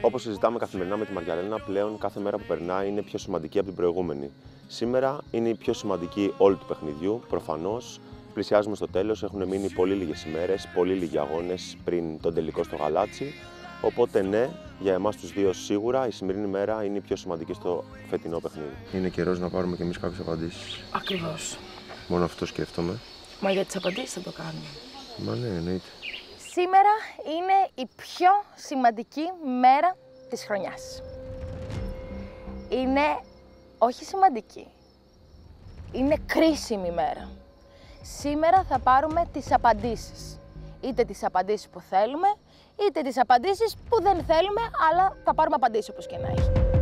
Όπως συζητάμε καθημερινά με τη Μαριαλένα, πλέον κάθε μέρα που περνάει είναι πιο σημαντική από την προηγούμενη. Σήμερα είναι η πιο σημαντική όλη του παιχνιδιού. Προφανώς πλησιάζουμε στο τέλος, έχουν μείνει πολύ λίγες ημέρες, πολύ λίγοι αγώνες πριν τον τελικό στο γαλάτσι. Οπότε ναι, για εμάς τους δύο σίγουρα η σημερινή μέρα είναι η πιο σημαντική στο φετινό παιχνίδι. Είναι καιρός να πάρουμε κι εμείς κάποιες απαντήσεις. Ακριβώς. Μόνο αυτό σκέφτομαι. Μα για τις απαντήσεις θα το κάνουμε. Μα ναι, εννοείται. Σήμερα είναι η πιο σημαντική μέρα της χρονιάς. Είναι όχι σημαντική, είναι κρίσιμη μέρα. Σήμερα θα πάρουμε τις απαντήσεις. Είτε τις απαντήσεις που θέλουμε, είτε τις απαντήσεις που δεν θέλουμε, αλλά θα πάρουμε απαντήσεις όπως και να έχει.